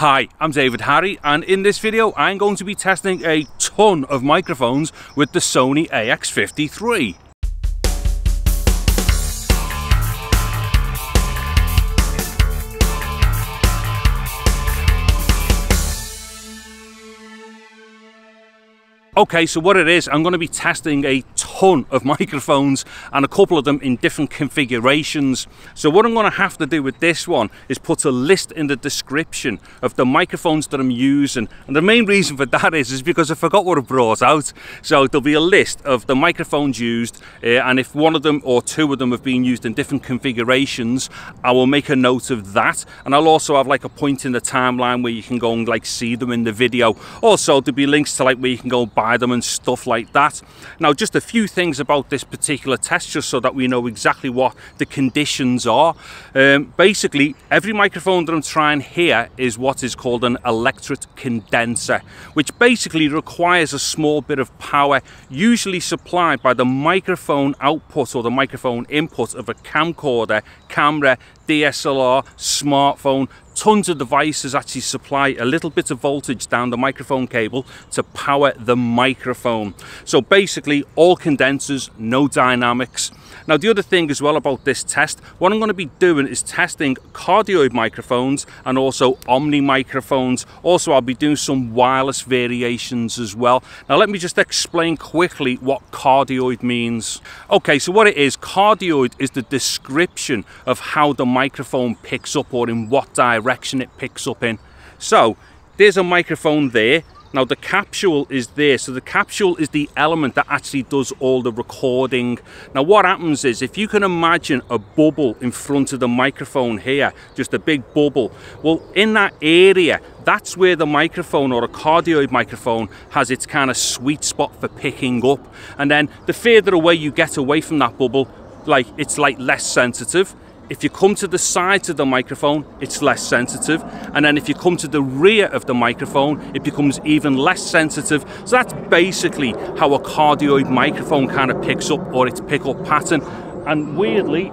Hi, I'm David Harry and in this video I'm going to be testing a ton of microphones with the Sony AX53. Okay, so what it is, I'm going to be testing a ton of microphones and a couple of them in different configurations. So what I'm going to have to do with this one is put a list in the description of the microphones that I'm using. And the main reason for that is, is because I forgot what I brought out. So there'll be a list of the microphones used uh, and if one of them or two of them have been used in different configurations, I will make a note of that. And I'll also have like a point in the timeline where you can go and like see them in the video. Also, there'll be links to like where you can go buy them and stuff like that. Now, just a few things about this particular test, just so that we know exactly what the conditions are. Um, basically, every microphone that I'm trying here is what is called an electret condenser, which basically requires a small bit of power, usually supplied by the microphone output or the microphone input of a camcorder, camera, DSLR, smartphone, tons of devices actually supply a little bit of voltage down the microphone cable to power the microphone. So basically all condensers, no dynamics. Now the other thing as well about this test, what I'm going to be doing is testing cardioid microphones and also omni microphones. Also I'll be doing some wireless variations as well. Now let me just explain quickly what cardioid means. Okay, so what it is, cardioid is the description of how the microphone picks up or in what direction it picks up in. So there's a microphone there now the capsule is there, so the capsule is the element that actually does all the recording. Now what happens is, if you can imagine a bubble in front of the microphone here, just a big bubble, well in that area, that's where the microphone or a cardioid microphone has its kind of sweet spot for picking up. And then the further away you get away from that bubble, like it's like less sensitive if you come to the sides of the microphone, it's less sensitive. And then if you come to the rear of the microphone, it becomes even less sensitive. So that's basically how a cardioid microphone kind of picks up or its pickup pattern. And weirdly,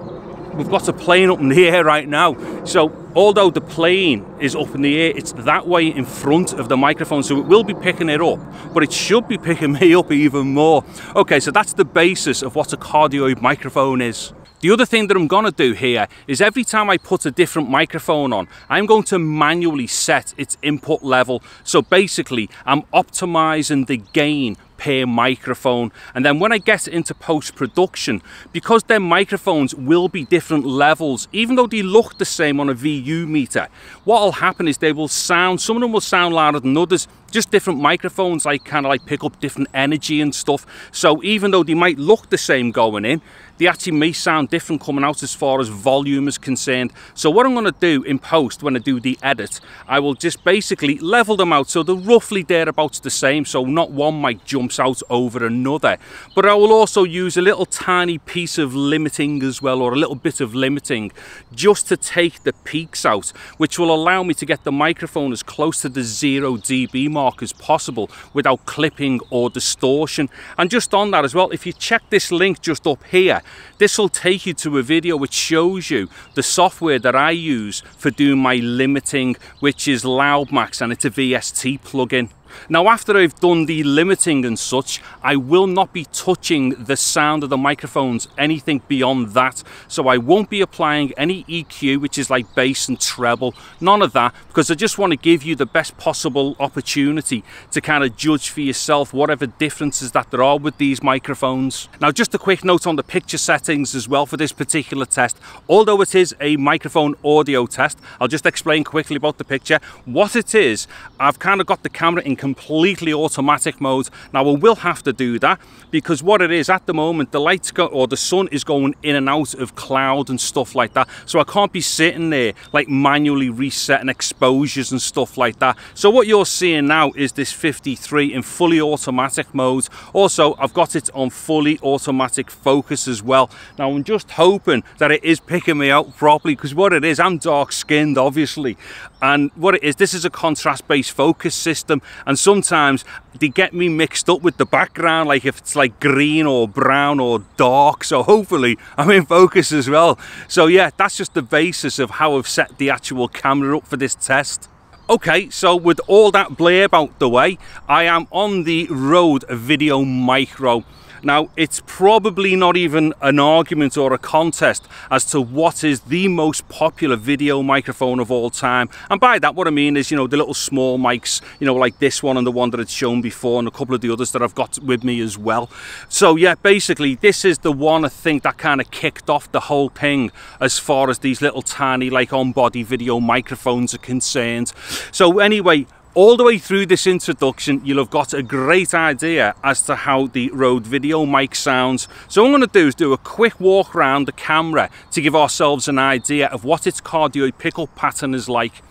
we've got a plane up in the air right now. So although the plane is up in the air, it's that way in front of the microphone. So it will be picking it up, but it should be picking me up even more. Okay, so that's the basis of what a cardioid microphone is. The other thing that I'm going to do here is every time I put a different microphone on, I'm going to manually set its input level. So basically, I'm optimizing the gain per microphone and then when I get into post-production because their microphones will be different levels even though they look the same on a VU meter what will happen is they will sound some of them will sound louder than others just different microphones like kind of like pick up different energy and stuff so even though they might look the same going in they actually may sound different coming out as far as volume is concerned. So what I'm going to do in post when I do the edit, I will just basically level them out so they're roughly there thereabouts the same. So not one mic jumps out over another. But I will also use a little tiny piece of limiting as well, or a little bit of limiting, just to take the peaks out, which will allow me to get the microphone as close to the 0 dB mark as possible without clipping or distortion. And just on that as well, if you check this link just up here, this will take you to a video which shows you the software that I use for doing my limiting, which is Loudmax and it's a VST plugin. Now after I've done the limiting and such, I will not be touching the sound of the microphones, anything beyond that. So I won't be applying any EQ, which is like bass and treble, none of that, because I just want to give you the best possible opportunity to kind of judge for yourself whatever differences that there are with these microphones. Now just a quick note on the picture settings as well for this particular test. Although it is a microphone audio test, I'll just explain quickly about the picture. What it is, I've kind of got the camera in completely automatic mode. Now we will have to do that because what it is at the moment, the lights go or the sun is going in and out of cloud and stuff like that. So I can't be sitting there like manually resetting exposures and stuff like that. So what you're seeing now is this 53 in fully automatic mode. Also, I've got it on fully automatic focus as well. Now I'm just hoping that it is picking me out properly because what it is, I'm dark skinned obviously. And what it is, this is a contrast based focus system and and sometimes they get me mixed up with the background like if it's like green or brown or dark. So hopefully I'm in focus as well. So yeah that's just the basis of how I've set the actual camera up for this test. Okay, so with all that blab out the way, I am on the Rode Video Micro. Now, it's probably not even an argument or a contest as to what is the most popular video microphone of all time. And by that, what I mean is, you know, the little small mics, you know, like this one and the one that it's shown before and a couple of the others that I've got with me as well. So yeah, basically, this is the one I think that kind of kicked off the whole thing as far as these little tiny, like on-body video microphones are concerned. So anyway, all the way through this introduction, you'll have got a great idea as to how the Rode Video mic sounds. So what I'm going to do is do a quick walk around the camera to give ourselves an idea of what its cardioid pickup pattern is like.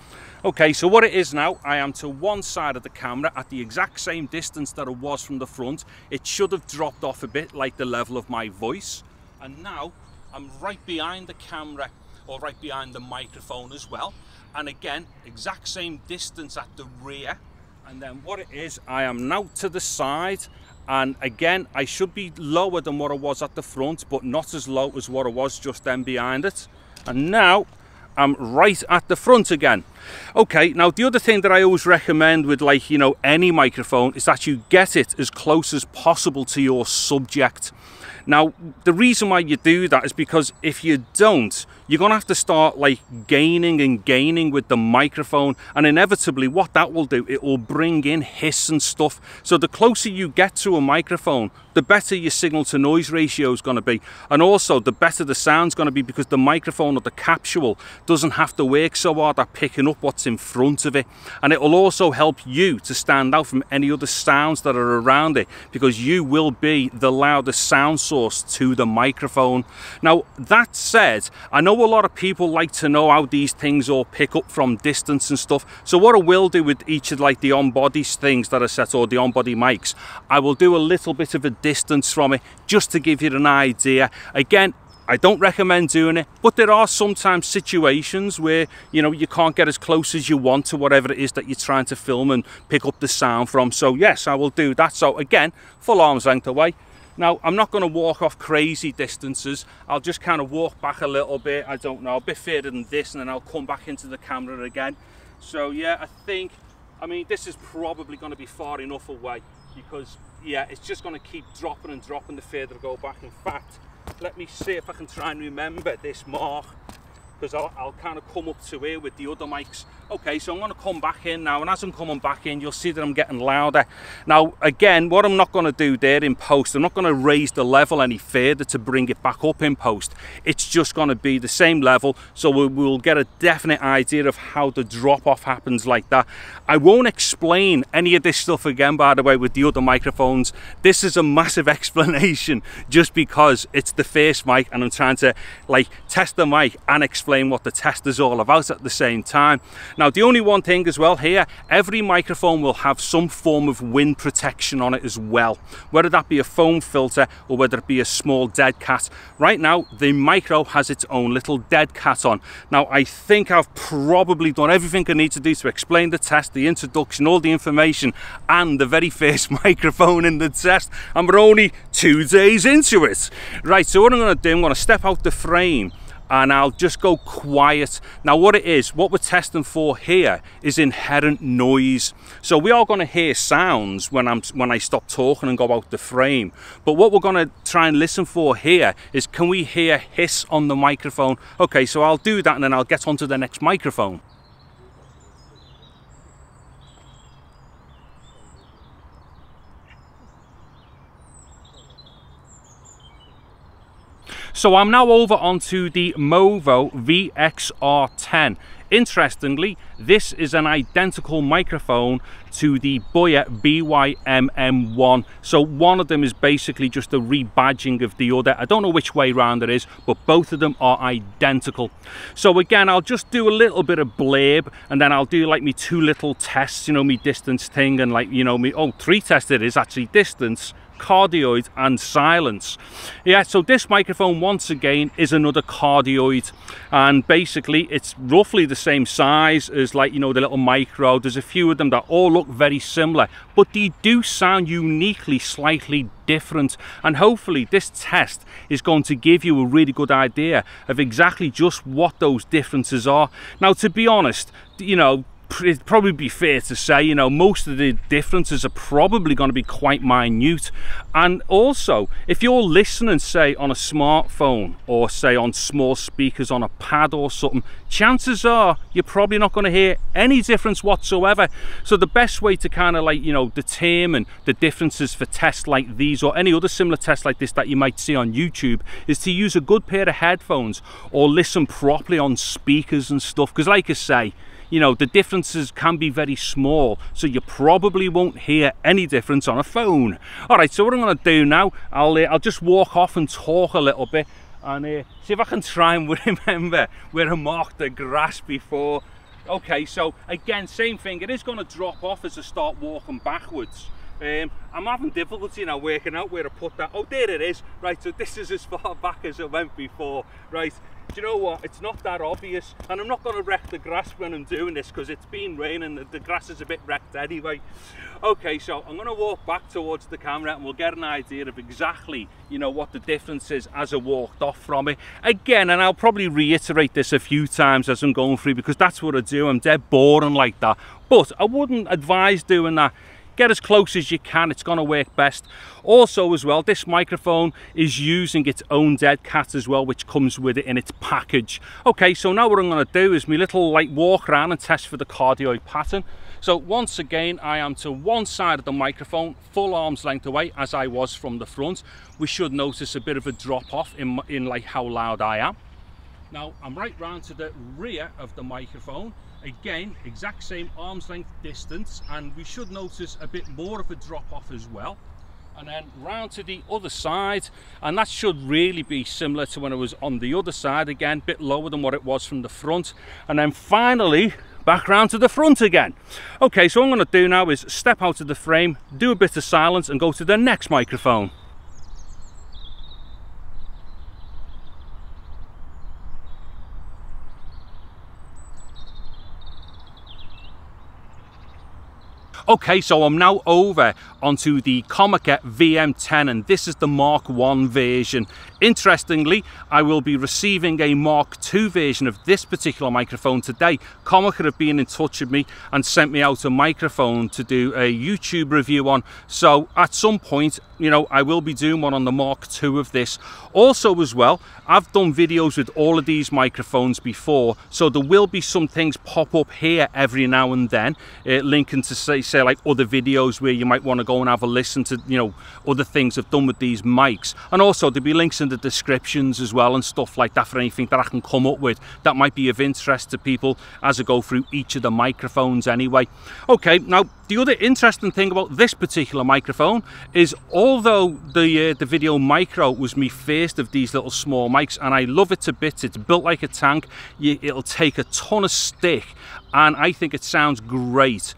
Okay, so what it is now, I am to one side of the camera at the exact same distance that it was from the front. It should have dropped off a bit like the level of my voice. And now I'm right behind the camera or right behind the microphone as well and again exact same distance at the rear. And then what it is I am now to the side. And again I should be lower than what I was at the front but not as low as what I was just then behind it. And now I'm right at the front again okay now the other thing that I always recommend with like you know any microphone is that you get it as close as possible to your subject. Now the reason why you do that is because if you don't you're going to have to start like gaining and gaining with the microphone and inevitably what that will do it will bring in hiss and stuff. So the closer you get to a microphone the better your signal to noise ratio is going to be and also the better the sound's going to be because the microphone or the capsule doesn't have to work so hard at picking up what's in front of it. And it will also help you to stand out from any other sounds that are around it because you will be the loudest sound source to the microphone. Now that said I know a lot of people like to know how these things all pick up from distance and stuff. So what I will do with each of like the on-body things that are set or the on-body mics I will do a little bit of a distance from it just to give you an idea. Again I don't recommend doing it, but there are sometimes situations where, you know, you can't get as close as you want to whatever it is that you're trying to film and pick up the sound from. So yes, I will do that. So again, full arm's length away. Now, I'm not going to walk off crazy distances. I'll just kind of walk back a little bit. I don't know, a bit further than this, and then I'll come back into the camera again. So yeah, I think, I mean, this is probably going to be far enough away because yeah, it's just going to keep dropping and dropping the further I go back. In fact, let me see if I can try and remember this mark because I'll, I'll, kind of come up to here with the other mics. Okay, so I'm going to come back in now, and as I'm coming back in, you'll see that I'm getting louder. Now, again, what I'm not going to do there in post, I'm not going to raise the level any further to bring it back up in post. It's just going to be the same level, so we, will get a definite idea of how the drop-off happens like that. I won't explain any of this stuff again, by the way, with the other microphones. This is a massive explanation just because it's the first mic, and I'm trying to, like, test the mic and explain explain what the test is all about at the same time. Now the only one thing as well here, every microphone will have some form of wind protection on it as well, whether that be a foam filter or whether it be a small dead cat. Right now the micro has its own little dead cat on. Now I think I've probably done everything I need to do to explain the test, the introduction, all the information and the very first microphone in the test and we're only two days into it. Right, so what I'm going to do, I'm going to step out the frame and I'll just go quiet. Now what it is, what we're testing for here is inherent noise. So we are going to hear sounds when I'm when I stop talking and go out the frame. But what we're going to try and listen for here is can we hear hiss on the microphone? Okay, so I'll do that and then I'll get onto the next microphone. So I'm now over onto the Movo VXR10. Interestingly, this is an identical microphone to the Boya BYMM1. So one of them is basically just a rebadging of the other. I don't know which way around it is, but both of them are identical. So again, I'll just do a little bit of blab and then I'll do like me two little tests, you know, me distance thing and like, you know, me, oh, three tests it is actually distance cardioid and silence. Yeah, so this microphone once again is another cardioid and basically it's roughly the same size as like, you know, the little micro. There's a few of them that all look very similar, but they do sound uniquely slightly different and hopefully this test is going to give you a really good idea of exactly just what those differences are. Now, to be honest, you know, it'd probably be fair to say, you know, most of the differences are probably going to be quite minute. And also, if you're listening, say, on a smartphone or say on small speakers on a pad or something, chances are you're probably not going to hear any difference whatsoever. So the best way to kind of like, you know, determine the differences for tests like these or any other similar tests like this that you might see on YouTube is to use a good pair of headphones or listen properly on speakers and stuff. Because like I say, you know the differences can be very small so you probably won't hear any difference on a phone. All right so what i'm going to do now i'll uh, i'll just walk off and talk a little bit and uh, see if i can try and remember where i marked the grass before. Okay so again same thing. It is going to drop off as i start walking backwards um, I'm having difficulty now working out where to put that. Oh, there it is. Right, so this is as far back as I went before. Right, do you know what? It's not that obvious. And I'm not going to wreck the grass when I'm doing this because it's been raining. and The grass is a bit wrecked anyway. Okay, so I'm going to walk back towards the camera and we'll get an idea of exactly, you know, what the difference is as I walked off from it. Again, and I'll probably reiterate this a few times as I'm going through because that's what I do. I'm dead boring like that. But I wouldn't advise doing that get as close as you can it's going to work best. Also as well this microphone is using its own dead cat as well which comes with it in its package. Okay so now what i'm going to do is my little like walk around and test for the cardioid pattern. So once again i am to one side of the microphone full arms length away as i was from the front. We should notice a bit of a drop off in in like how loud i am. Now i'm right round to the rear of the microphone again exact same arm's length distance and we should notice a bit more of a drop off as well. And then round to the other side and that should really be similar to when it was on the other side again a bit lower than what it was from the front. And then finally back round to the front again. Okay so what I'm going to do now is step out of the frame do a bit of silence and go to the next microphone Okay, so I'm now over onto the Comica VM10 and this is the Mark 1 version. Interestingly, I will be receiving a Mark II version of this particular microphone today. Comica have been in touch with me and sent me out a microphone to do a YouTube review on. So at some point, you know, I will be doing one on the Mark II of this. Also as well, I've done videos with all of these microphones before, so there will be some things pop up here every now and then, uh, linking to say, say like other videos where you might want to go and have a listen to, you know, other things I've done with these mics. And also there'll be links in the descriptions as well and stuff like that for anything that I can come up with that might be of interest to people as I go through each of the microphones anyway. Okay, now the other interesting thing about this particular microphone is although the uh, the video micro was me first of these little small mics and I love it to bits, it's built like a tank, it'll take a ton of stick and I think it sounds great.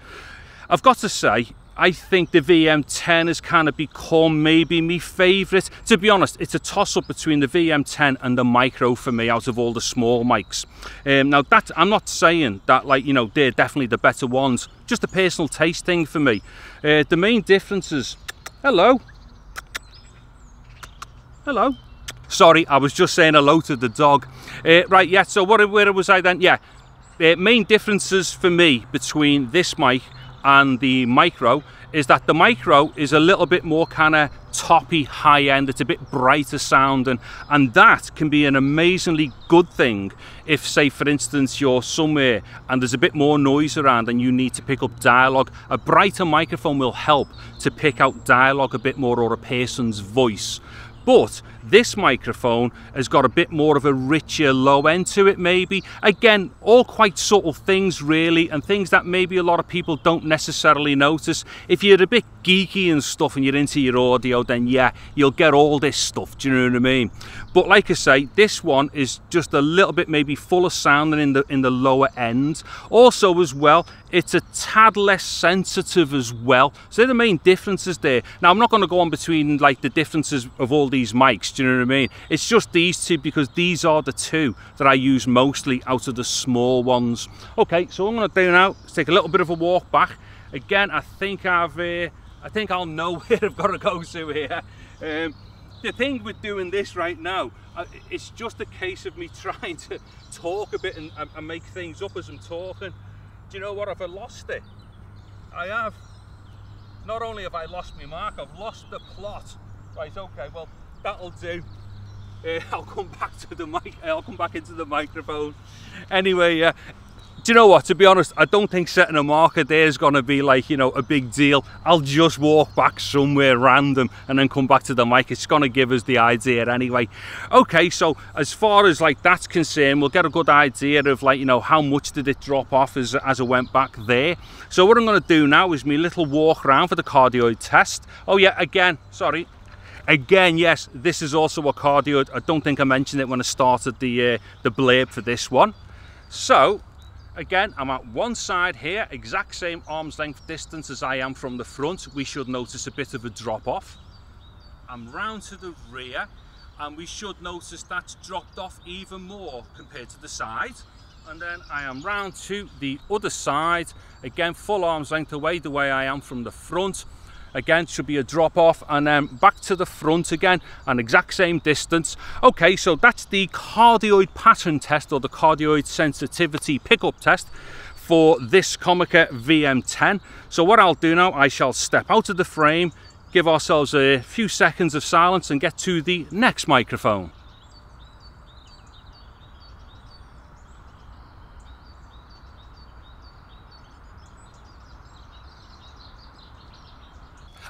I've got to say, I think the VM10 has kind of become maybe my favourite. To be honest, it's a toss-up between the VM10 and the Micro for me out of all the small mics. Um, now, that I'm not saying that, like, you know, they're definitely the better ones. Just a personal taste thing for me. Uh, the main differences... Hello. Hello. Sorry, I was just saying hello to the dog. Uh, right, yeah, so what, where was I then? Yeah, uh, main differences for me between this mic and the micro is that the micro is a little bit more kind of toppy high end it's a bit brighter sound and and that can be an amazingly good thing if say for instance you're somewhere and there's a bit more noise around and you need to pick up dialogue. A brighter microphone will help to pick out dialogue a bit more or a person's voice. But this microphone has got a bit more of a richer low end to it maybe. Again, all quite subtle things really and things that maybe a lot of people don't necessarily notice. If you're a bit geeky and stuff and you're into your audio then yeah, you'll get all this stuff, do you know what I mean? But like I say, this one is just a little bit maybe fuller sounding in the in the lower end. Also as well, it's a tad less sensitive as well. So they're the main differences there. Now I'm not going to go on between like the differences of all these mics, do you know what I mean? It's just these two because these are the two that I use mostly out of the small ones. Okay, so I'm going to do now is take a little bit of a walk back. Again, I think I've, uh, I think I'll know where I've got to go to here. Um, the thing with doing this right now, uh, it's just a case of me trying to talk a bit and, and make things up as I'm talking. do you know what? I've lost it. I have. Not only have I lost my mark, I've lost the plot. Right, okay, well, that'll do. Uh, I'll come back to the mic. I'll come back into the microphone. Anyway, uh, do you know what? To be honest, I don't think setting a marker there is going to be like, you know, a big deal. I'll just walk back somewhere random and then come back to the mic. It's going to give us the idea anyway. Okay, so as far as like that's concerned, we'll get a good idea of like, you know, how much did it drop off as, as it went back there. So what I'm going to do now is my little walk around for the cardioid test. Oh yeah, again, sorry, Again, yes, this is also a cardioid. I don't think I mentioned it when I started the, uh, the blurb for this one. So, again, I'm at one side here, exact same arm's length distance as I am from the front. We should notice a bit of a drop off. I'm round to the rear and we should notice that's dropped off even more compared to the side. And then I am round to the other side, again, full arm's length away the way I am from the front again should be a drop off and then back to the front again an exact same distance. Okay so that's the cardioid pattern test or the cardioid sensitivity pickup test for this Comica VM10 so what I'll do now I shall step out of the frame give ourselves a few seconds of silence and get to the next microphone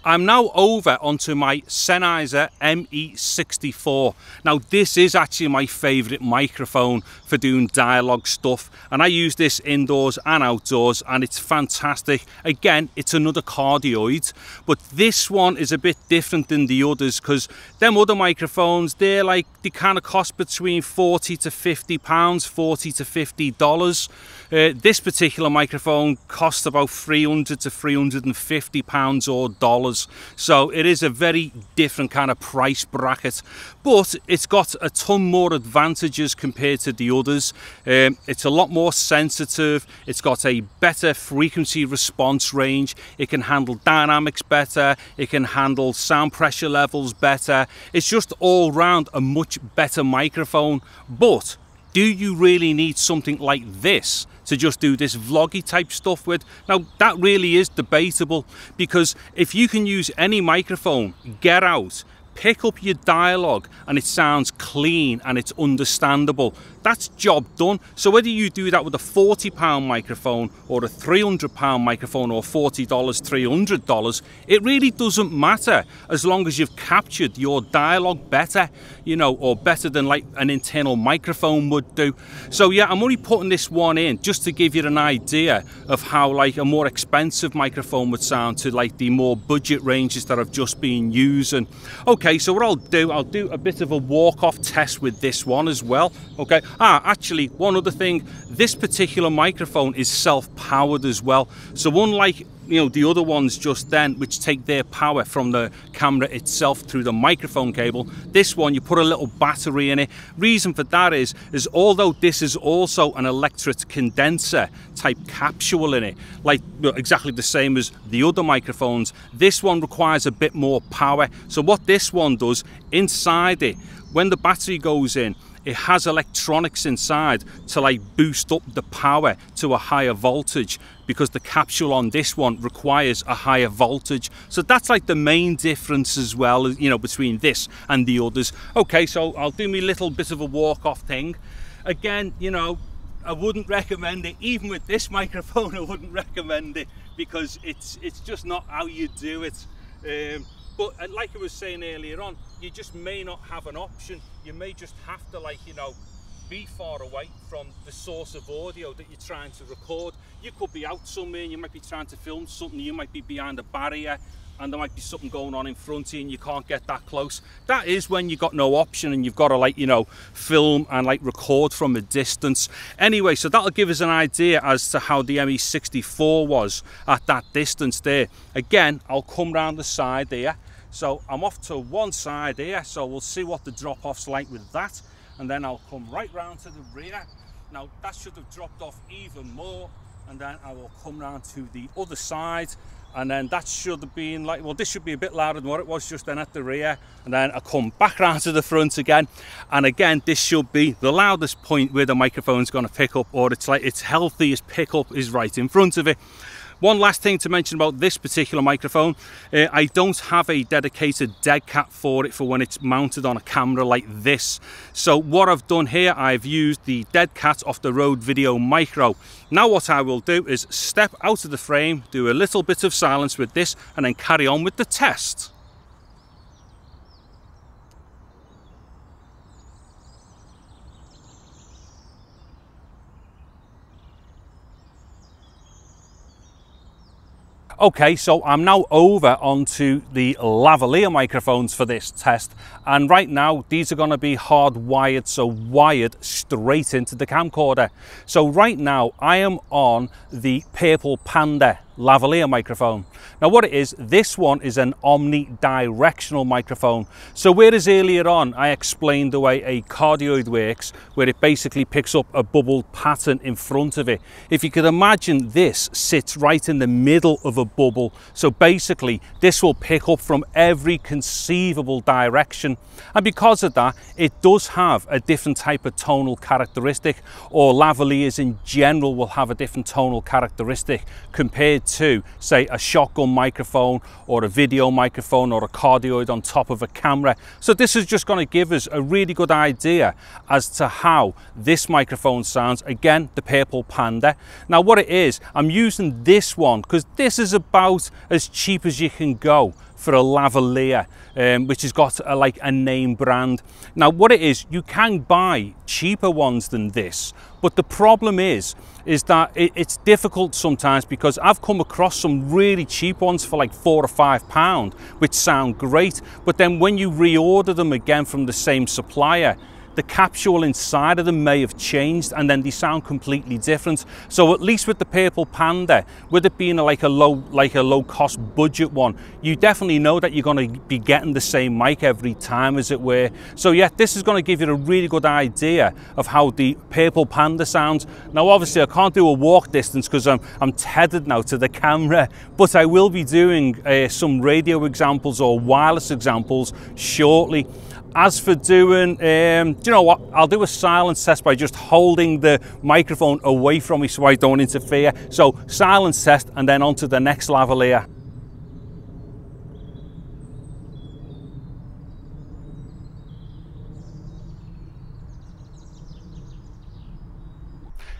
I'm now over onto my Sennheiser ME64. Now this is actually my favourite microphone for doing dialogue stuff and I use this indoors and outdoors and it's fantastic. Again, it's another cardioid, but this one is a bit different than the others because them other microphones, they're like, they kind of cost between 40 to 50 pounds, 40 to 50 dollars. Uh, this particular microphone costs about 300 to 350 pounds or dollars so it is a very different kind of price bracket but it's got a ton more advantages compared to the others. Um, it's a lot more sensitive. It's got a better frequency response range. It can handle dynamics better. It can handle sound pressure levels better. It's just all round a much better microphone. But do you really need something like this to just do this vloggy type stuff with? Now, that really is debatable because if you can use any microphone, get out, pick up your dialogue and it sounds clean and it's understandable that's job done. So whether you do that with a 40 pound microphone or a 300 pound microphone or $40, $300, it really doesn't matter as long as you've captured your dialogue better, you know, or better than like an internal microphone would do. So yeah, I'm only putting this one in just to give you an idea of how like a more expensive microphone would sound to like the more budget ranges that I've just been using. Okay, so what I'll do, I'll do a bit of a walk-off test with this one as well. Okay, Ah, actually, one other thing, this particular microphone is self-powered as well. So unlike you know the other ones just then which take their power from the camera itself through the microphone cable this one you put a little battery in it. Reason for that is is although this is also an electret condenser type capsule in it like exactly the same as the other microphones this one requires a bit more power. So what this one does inside it when the battery goes in it has electronics inside to like boost up the power to a higher voltage because the capsule on this one requires a higher voltage. So that's like the main difference as well you know between this and the others. Okay so I'll do me little bit of a walk off thing. Again you know I wouldn't recommend it. Even with this microphone I wouldn't recommend it because it's it's just not how you do it. Um, but like I was saying earlier on you just may not have an option. You may just have to like you know be far away from the source of audio that you're trying to record. You could be out somewhere and you might be trying to film something. You might be behind a barrier and there might be something going on in front of you and you can't get that close that is when you've got no option and you've got to like you know film and like record from a distance anyway so that'll give us an idea as to how the ME64 was at that distance there again I'll come round the side there so I'm off to one side here, so we'll see what the drop-off's like with that. And then I'll come right round to the rear. Now that should have dropped off even more. And then I will come round to the other side and then that should have been like well this should be a bit louder than what it was just then at the rear and then I come back around to the front again and again this should be the loudest point where the microphone's going to pick up or it's like its healthiest pickup is right in front of it one last thing to mention about this particular microphone, uh, I don't have a dedicated dead cat for it for when it's mounted on a camera like this. So what I've done here, I've used the dead cat off the Rode Video Micro. Now what I will do is step out of the frame, do a little bit of silence with this and then carry on with the test. Okay, so I'm now over onto the lavalier microphones for this test. And right now, these are gonna be hardwired, so wired straight into the camcorder. So right now, I am on the Purple Panda lavalier microphone. Now what it is, this one is an omnidirectional microphone. So whereas earlier on I explained the way a cardioid works, where it basically picks up a bubble pattern in front of it. If you could imagine this sits right in the middle of a bubble. So basically this will pick up from every conceivable direction. And because of that, it does have a different type of tonal characteristic or lavaliers in general will have a different tonal characteristic compared to say a shotgun microphone or a video microphone or a cardioid on top of a camera. So this is just going to give us a really good idea as to how this microphone sounds. Again, the Purple Panda. Now what it is, I'm using this one because this is about as cheap as you can go for a lavalier, um, which has got a, like a name brand. Now what it is, you can buy cheaper ones than this, but the problem is, is that it, it's difficult sometimes because I've come across some really cheap ones for like four or five pound, which sound great, but then when you reorder them again from the same supplier, the capsule inside of them may have changed and then they sound completely different. So at least with the Purple Panda, with it being like a low, like a low cost budget one, you definitely know that you're going to be getting the same mic every time as it were. So yeah, this is going to give you a really good idea of how the Purple Panda sounds. Now obviously I can't do a walk distance because I'm, I'm tethered now to the camera, but I will be doing uh, some radio examples or wireless examples shortly. As for doing, um, do you know what? I'll do a silence test by just holding the microphone away from me so I don't interfere. So silence test and then on to the next lavalier.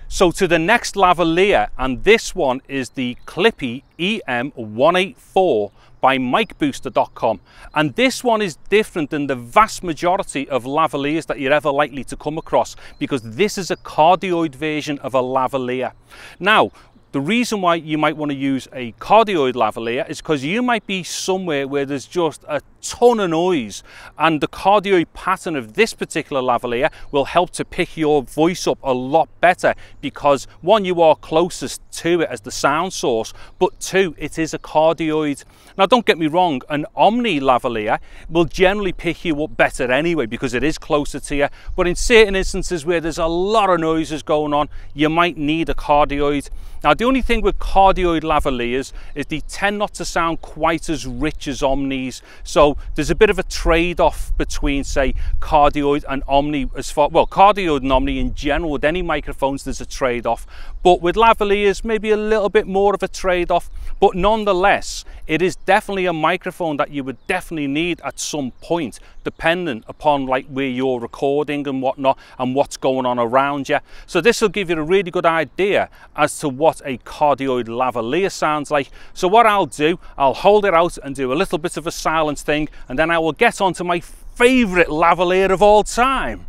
So to the next lavalier, and this one is the Clippy EM184 by micbooster.com. And this one is different than the vast majority of lavaliers that you're ever likely to come across because this is a cardioid version of a lavalier. Now, the reason why you might want to use a cardioid lavalier is because you might be somewhere where there's just a ton of noise and the cardioid pattern of this particular lavalier will help to pick your voice up a lot better because one, you are closest to it as the sound source, but two, it is a cardioid. Now don't get me wrong, an Omni lavalier will generally pick you up better anyway because it is closer to you, but in certain instances where there's a lot of noises going on, you might need a cardioid. Now, the only thing with cardioid lavaliers is they tend not to sound quite as rich as omnis. So there's a bit of a trade-off between, say, cardioid and omni as far, well, cardioid and omni in general, with any microphones, there's a trade-off. But with lavaliers, maybe a little bit more of a trade-off. But nonetheless, it is definitely a microphone that you would definitely need at some point, dependent upon like where you're recording and whatnot and what's going on around you. So this will give you a really good idea as to what a cardioid lavalier sounds like. So what I'll do, I'll hold it out and do a little bit of a silence thing and then I will get on to my favorite lavalier of all time.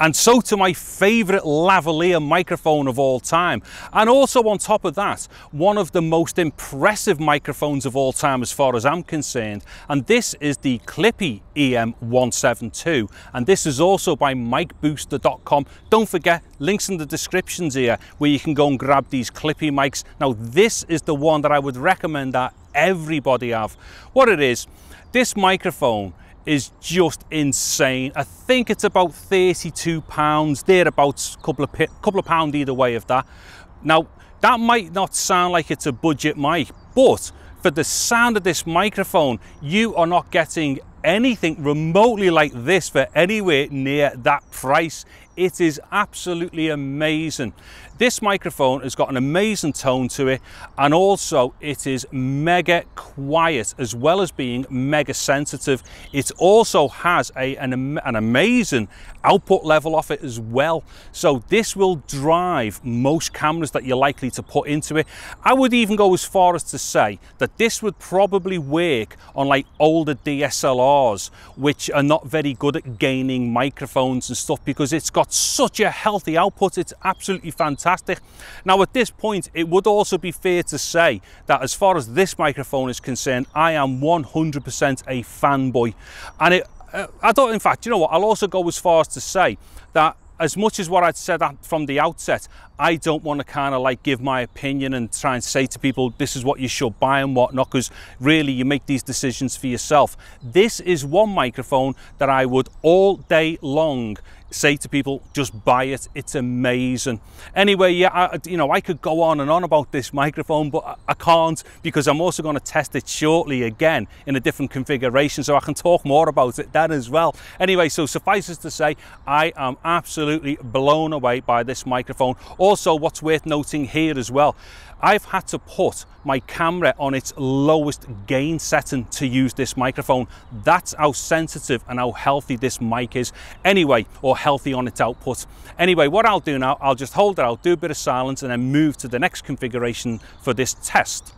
And so to my favorite lavalier microphone of all time. And also on top of that, one of the most impressive microphones of all time as far as I'm concerned. And this is the Clippy EM172. And this is also by micbooster.com. Don't forget, links in the descriptions here where you can go and grab these Clippy mics. Now, this is the one that I would recommend that everybody have. What it is, this microphone is just insane. I think it's about 32 pounds, thereabouts, couple of couple of pound either way of that. Now, that might not sound like it's a budget mic, but for the sound of this microphone, you are not getting anything remotely like this for anywhere near that price. It is absolutely amazing. This microphone has got an amazing tone to it and also it is mega quiet as well as being mega sensitive. It also has a, an, an amazing output level off it as well. So this will drive most cameras that you're likely to put into it. I would even go as far as to say that this would probably work on like older Which are not very good at gaining microphones and stuff because it's got such a healthy output. It's absolutely fantastic fantastic. Now at this point, it would also be fair to say that as far as this microphone is concerned, I am 100% a fanboy. And it, uh, I thought, in fact, you know what, I'll also go as far as to say that as much as what I'd said from the outset, I don't want to kind of like give my opinion and try and say to people, this is what you should buy and whatnot, because really you make these decisions for yourself. This is one microphone that I would all day long say to people just buy it. It's amazing. Anyway yeah I, you know i could go on and on about this microphone but i can't because i'm also going to test it shortly again in a different configuration so i can talk more about it then as well. Anyway so suffice it to say i am absolutely blown away by this microphone. Also what's worth noting here as well I've had to put my camera on its lowest gain setting to use this microphone. That's how sensitive and how healthy this mic is. Anyway, or healthy on its output. Anyway, what I'll do now, I'll just hold it out, do a bit of silence and then move to the next configuration for this test.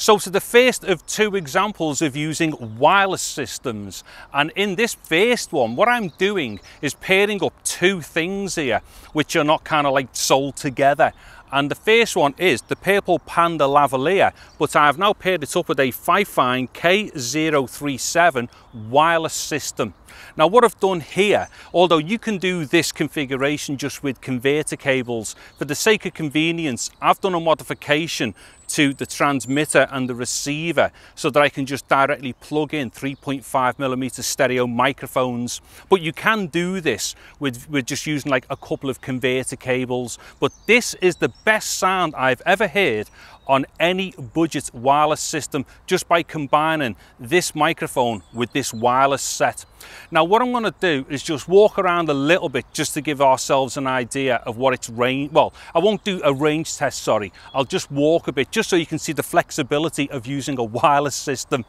So to the first of two examples of using wireless systems. And in this first one, what I'm doing is pairing up two things here, which are not kind of like sold together. And the first one is the Purple Panda lavalier, but I've now paired it up with a Fifine K037 wireless system. Now what I've done here, although you can do this configuration just with converter cables, for the sake of convenience, I've done a modification to the transmitter and the receiver so that I can just directly plug in 3.5 millimeter stereo microphones. But you can do this with, with just using like a couple of converter cables. But this is the best sound I've ever heard on any budget wireless system just by combining this microphone with this wireless set. Now what I'm going to do is just walk around a little bit just to give ourselves an idea of what its range, well I won't do a range test sorry, I'll just walk a bit just so you can see the flexibility of using a wireless system.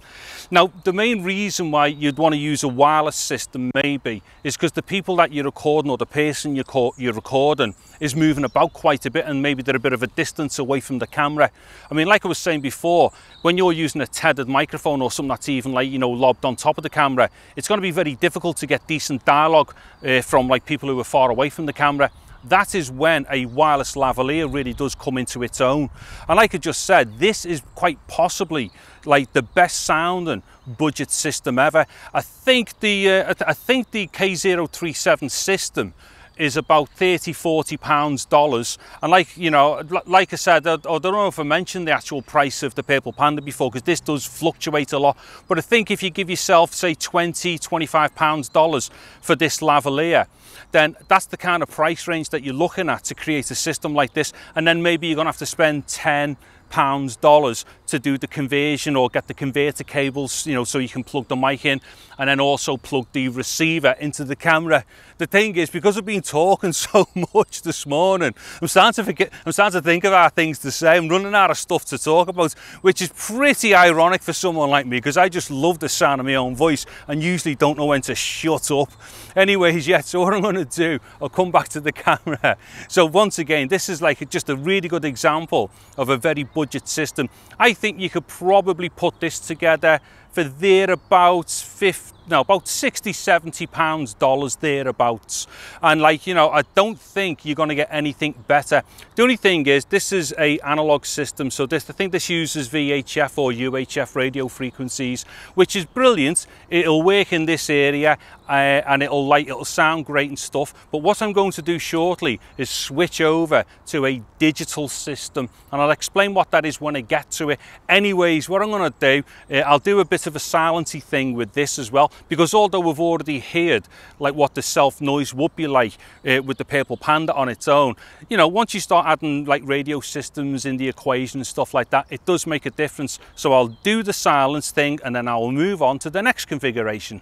Now the main reason why you'd want to use a wireless system maybe is because the people that you're recording or the person you're, you're recording is moving about quite a bit and maybe they're a bit of a distance away from the camera. I mean, like I was saying before, when you're using a tethered microphone or something that's even like, you know, lobbed on top of the camera, it's going to be very difficult to get decent dialogue uh, from like people who are far away from the camera that is when a wireless lavalier really does come into its own. And like I just said, this is quite possibly like the best sound and budget system ever. I think the uh, I think the K037 system is about 30 40 pounds dollars. And like you know like i said i, don't know if i mentioned the actual price of the purple panda before because this does fluctuate a lot. But i think if you give yourself say 20 25 pounds dollars for this lavalier then that's the kind of price range that you're looking at to create a system like this. And then maybe you're gonna have to spend 10 pounds dollars to do the conversion or get the converter cables you know so you can plug the mic in and then also plug the receiver into the camera. The thing is because i've been talking so much this morning i'm starting to forget i'm starting to think about things to say i'm running out of stuff to talk about which is pretty ironic for someone like me because i just love the sound of my own voice and usually don't know when to shut up. Anyways yeah so what i'm going to do i'll come back to the camera. So once again this is like just a really good example of a very budget system. I think you could probably put this together for thereabouts 50 no about 60 70 pounds dollars thereabouts. And like you know i don't think you're going to get anything better. The only thing is this is a analog system so this i think this uses vhf or uhf radio frequencies which is brilliant. It'll work in this area. Uh, and it'll like, it'll sound great and stuff. But what I'm going to do shortly is switch over to a digital system and I'll explain what that is when I get to it. Anyways, what I'm gonna do, uh, I'll do a bit of a silency thing with this as well because although we've already heard like what the self noise would be like uh, with the purple panda on its own you know once you start adding like radio systems in the equation and stuff like that it does make a difference so i'll do the silence thing and then i'll move on to the next configuration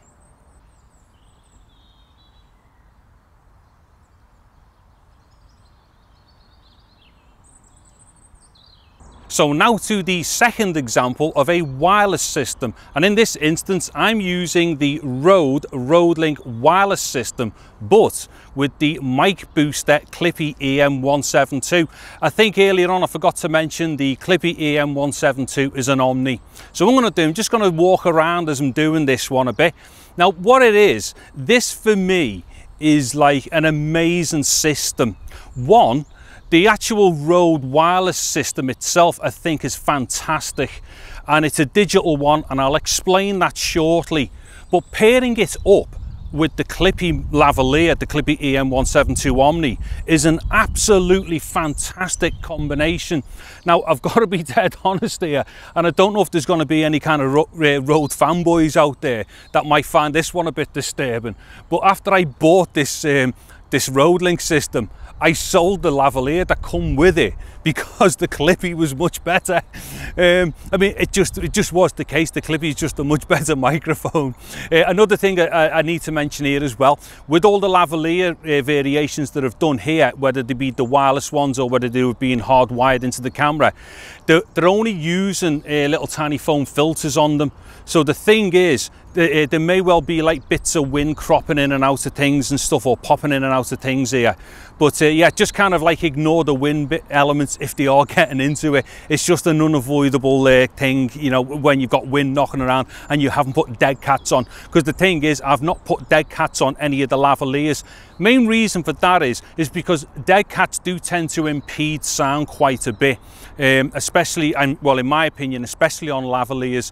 So now to the second example of a wireless system. And in this instance, I'm using the Rode RodeLink wireless system, but with the Micbooster Clippy EM172. I think earlier on I forgot to mention the Clippy EM172 is an Omni. So I'm gonna do, I'm just gonna walk around as I'm doing this one a bit. Now what it is, this for me is like an amazing system. One, the actual Rode wireless system itself, I think is fantastic and it's a digital one and I'll explain that shortly. But pairing it up with the Clippy lavalier, the Clippy EM172 Omni, is an absolutely fantastic combination. Now, I've got to be dead honest here, and I don't know if there's going to be any kind of Rode fanboys out there that might find this one a bit disturbing. But after I bought this, um, this RodeLink system, I sold the lavalier that come with it because the Clippy was much better. Um, I mean, it just it just was the case. The Clippy is just a much better microphone. Uh, another thing I, I, need to mention here as well, with all the lavalier uh, variations that I've done here, whether they be the wireless ones or whether they were being hardwired into the camera, they're, they're only using uh, little tiny foam filters on them. So the thing is, there, there may well be like bits of wind cropping in and out of things and stuff or popping in and out of things here. But uh, yeah just kind of like ignore the wind elements if they are getting into it. It's just an unavoidable uh, thing you know when you've got wind knocking around and you haven't put dead cats on. Because the thing is I've not put dead cats on any of the lavaliers. Main reason for that is is because dead cats do tend to impede sound quite a bit um, especially and well in my opinion especially on lavaliers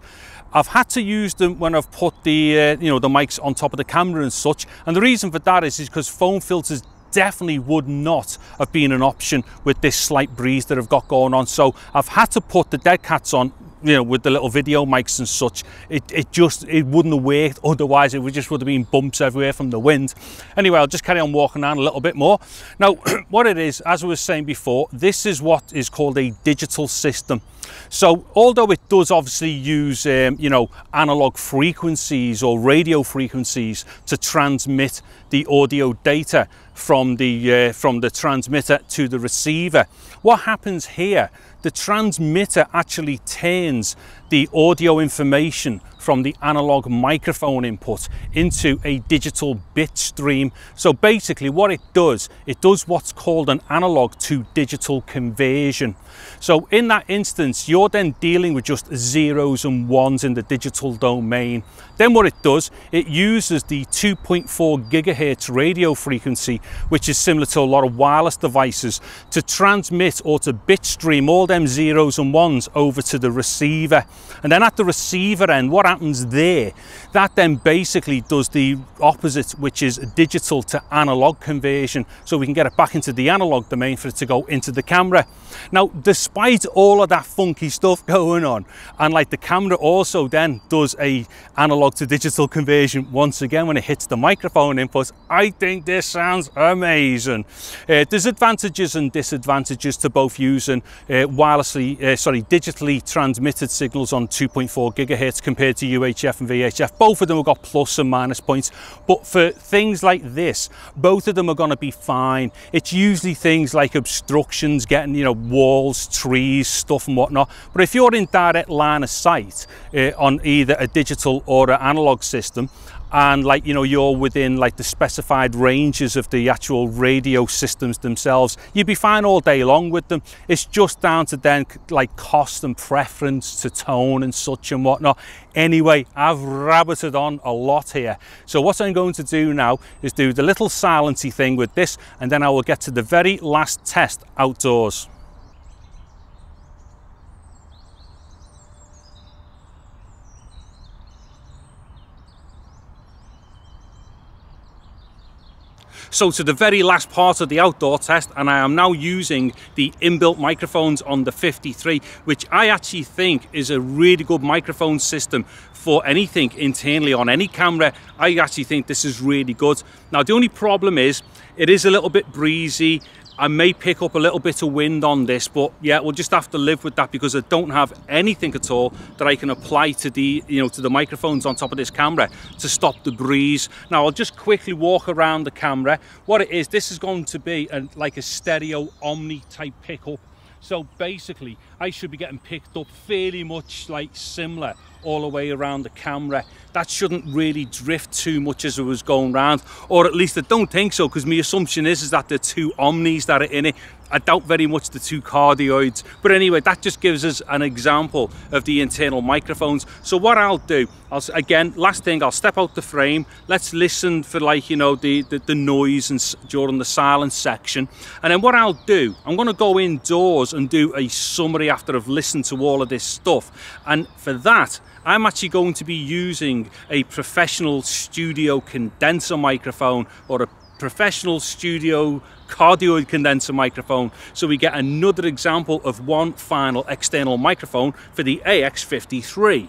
I've had to use them when I've put the, uh, you know, the mics on top of the camera and such. And the reason for that is because foam filters definitely would not have been an option with this slight breeze that I've got going on. So I've had to put the dead cats on you know, with the little video mics and such, it, it just, it wouldn't have worked. Otherwise, it would just would have been bumps everywhere from the wind. Anyway, I'll just carry on walking around a little bit more. Now, what it is, as I was saying before, this is what is called a digital system. So although it does obviously use, um, you know, analog frequencies or radio frequencies to transmit the audio data from the, uh, from the transmitter to the receiver, what happens here the transmitter actually turns the audio information from the analog microphone input into a digital bit stream. So basically what it does, it does what's called an analog to digital conversion. So in that instance, you're then dealing with just zeros and ones in the digital domain. Then what it does, it uses the 2.4 gigahertz radio frequency, which is similar to a lot of wireless devices, to transmit or to bit stream all them zeros and ones over to the receiver. And then at the receiver end, what happens there? That then basically does the opposite, which is digital to analog conversion. So we can get it back into the analog domain for it to go into the camera. Now, despite all of that funky stuff going on, and like the camera also then does a analog to digital conversion once again when it hits the microphone input, I think this sounds amazing. Uh, there's advantages and disadvantages to both using uh, wirelessly, uh, sorry, digitally transmitted signals on 2.4 gigahertz compared to UHF and VHF. Both of them have got plus and minus points, but for things like this, both of them are going to be fine. It's usually things like obstructions, getting, you know, walls, trees, stuff and whatnot. But if you're in direct line of sight uh, on either a digital or an analog system, and like you know you're within like the specified ranges of the actual radio systems themselves. You'd be fine all day long with them. It's just down to then like cost and preference to tone and such and whatnot. Anyway i've rabbited on a lot here. So what i'm going to do now is do the little silency thing with this and then i will get to the very last test outdoors So to the very last part of the outdoor test and I am now using the inbuilt microphones on the 53 which I actually think is a really good microphone system for anything internally on any camera. I actually think this is really good. Now the only problem is it is a little bit breezy I may pick up a little bit of wind on this, but yeah, we'll just have to live with that because I don't have anything at all that I can apply to the, you know, to the microphones on top of this camera to stop the breeze. Now I'll just quickly walk around the camera. What it is, this is going to be a, like a stereo Omni type pickup. So basically, I should be getting picked up fairly much like similar all the way around the camera. That shouldn't really drift too much as it was going round, or at least I don't think so, because my assumption is, is that the two Omnis that are in it I doubt very much the two cardioids. But anyway, that just gives us an example of the internal microphones. So what I'll do, I'll again, last thing, I'll step out the frame. Let's listen for like, you know, the, the, the noise and during the silence section. And then what I'll do, I'm going to go indoors and do a summary after I've listened to all of this stuff. And for that, I'm actually going to be using a professional studio condenser microphone or a professional studio cardioid condenser microphone so we get another example of one final external microphone for the AX53.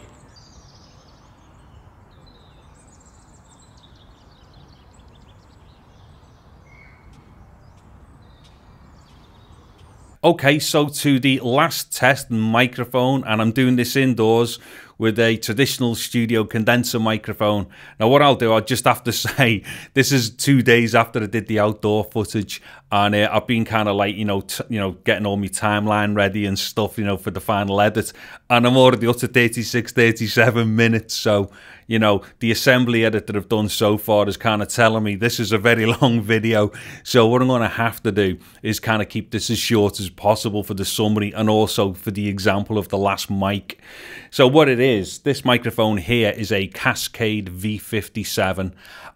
Okay, so to the last test microphone, and I'm doing this indoors with a traditional studio condenser microphone. Now, what I'll do, I'll just have to say, this is two days after I did the outdoor footage, and uh, I've been kind of like, you know, you know, getting all my timeline ready and stuff, you know, for the final edit, and I'm already up to 36, 37 minutes, so you know, the assembly edit that I've done so far is kind of telling me this is a very long video. So what I'm going to have to do is kind of keep this as short as possible for the summary and also for the example of the last mic. So what it is, this microphone here is a Cascade V57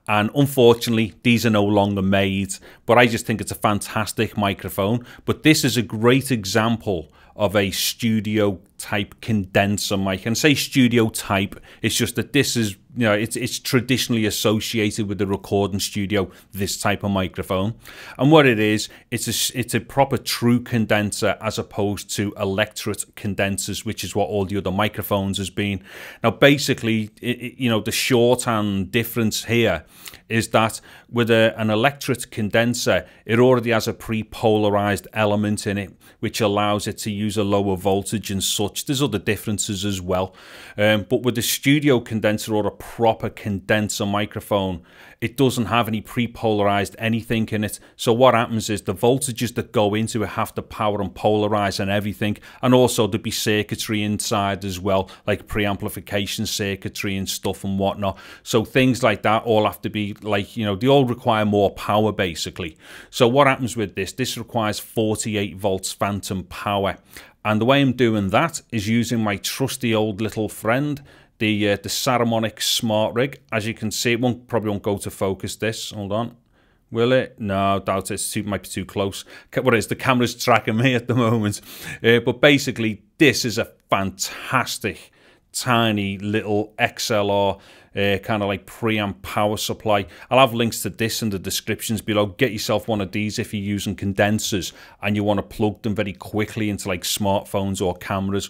and unfortunately these are no longer made but I just think it's a fantastic microphone. But this is a great example of a studio type condenser mic. And say studio type it's just that this is you know it's it's traditionally associated with the recording studio this type of microphone. And what it is it's a it's a proper true condenser as opposed to electret condensers which is what all the other microphones has been. Now basically it, it, you know the shorthand difference here is that with a, an electret condenser it already has a pre-polarized element in it which allows it to use a lower voltage and such there's other differences as well um, but with a studio condenser or a proper condenser microphone. It doesn't have any pre-polarized anything in it. So what happens is the voltages that go into it have to power and polarize and everything. And also there'd be circuitry inside as well, like preamplification circuitry and stuff and whatnot. So things like that all have to be like, you know, they all require more power basically. So what happens with this? This requires 48 volts phantom power. And the way I'm doing that is using my trusty old little friend, the uh, the Saramonic Smart Rig. As you can see, it won't probably won't go to focus this. Hold on. Will it? No, doubt it's too, might be too close. What is the camera's tracking me at the moment? Uh, but basically, this is a fantastic tiny little XLR uh, kind of like preamp power supply. I'll have links to this in the descriptions below. Get yourself one of these if you're using condensers and you want to plug them very quickly into like smartphones or cameras.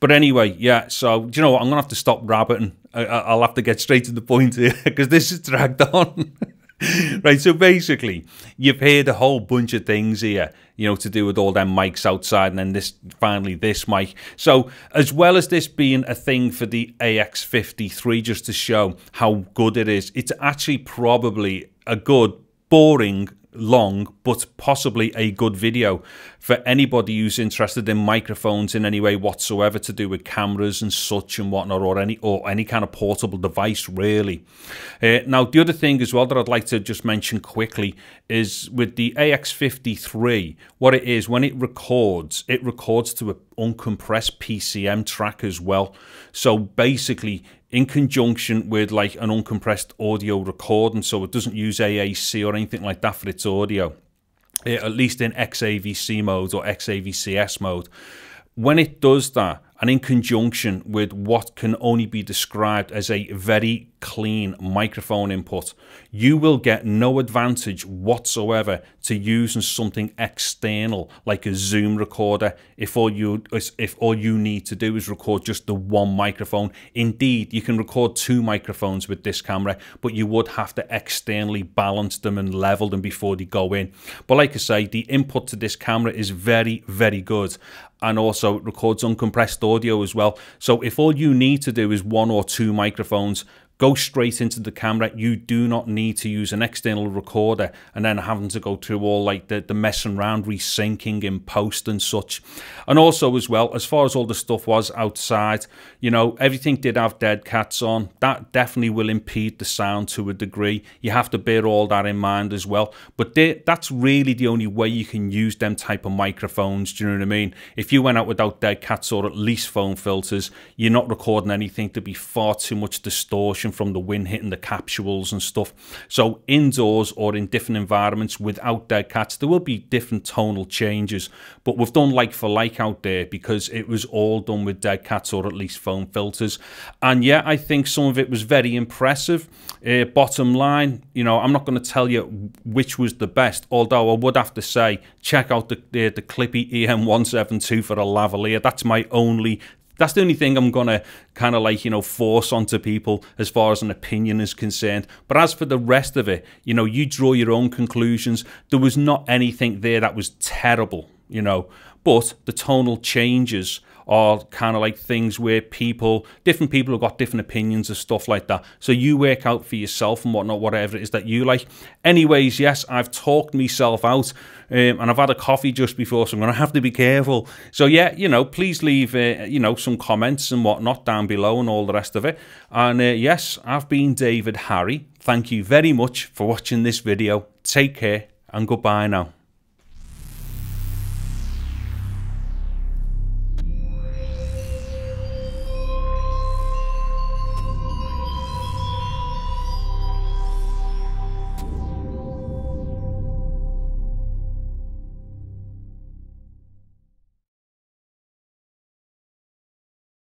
But anyway, yeah, so you know what? I'm going to have to stop rabbiting. I, I'll have to get straight to the point here because this is dragged on. right, so basically, you've heard a whole bunch of things here, you know, to do with all them mics outside, and then this finally this mic. So, as well as this being a thing for the AX53, just to show how good it is, it's actually probably a good, boring long but possibly a good video for anybody who's interested in microphones in any way whatsoever to do with cameras and such and whatnot or any or any kind of portable device really. Uh, now the other thing as well that I'd like to just mention quickly is with the AX53 what it is when it records it records to an uncompressed PCM track as well. So basically in conjunction with like an uncompressed audio recording so it doesn't use AAC or anything like that for its audio. At least in XAVC mode or XAVCS mode when it does that and in conjunction with what can only be described as a very clean microphone input, you will get no advantage whatsoever to using something external like a Zoom recorder if all you if all you need to do is record just the one microphone. Indeed, you can record two microphones with this camera, but you would have to externally balance them and level them before they go in. But like I say, the input to this camera is very, very good and also records uncompressed audio as well. So if all you need to do is one or two microphones, go straight into the camera. You do not need to use an external recorder and then having to go through all like the, the messing around, resyncing in post and such. And also as well, as far as all the stuff was outside, you know, everything did have dead cats on. That definitely will impede the sound to a degree. You have to bear all that in mind as well. But that's really the only way you can use them type of microphones. Do you know what I mean? If you went out without dead cats or at least foam filters, you're not recording anything to be far too much distortion from the wind hitting the capsules and stuff. So indoors or in different environments without dead cats, there will be different tonal changes. But we've done like for like out there because it was all done with dead cats or at least foam filters. And yeah, I think some of it was very impressive. Uh, bottom line, you know, I'm not going to tell you which was the best, although I would have to say check out the, the, the Clippy EM172 for a lavalier. That's my only that's the only thing I'm going to kind of like, you know, force onto people as far as an opinion is concerned. But as for the rest of it, you know, you draw your own conclusions. There was not anything there that was terrible, you know, but the tonal changes are kind of like things where people, different people have got different opinions of stuff like that. So you work out for yourself and whatnot, whatever it is that you like. Anyways, yes, I've talked myself out um, and I've had a coffee just before, so I'm going to have to be careful. So yeah, you know, please leave, uh, you know, some comments and whatnot down below and all the rest of it. And uh, yes, I've been David Harry. Thank you very much for watching this video. Take care and goodbye now.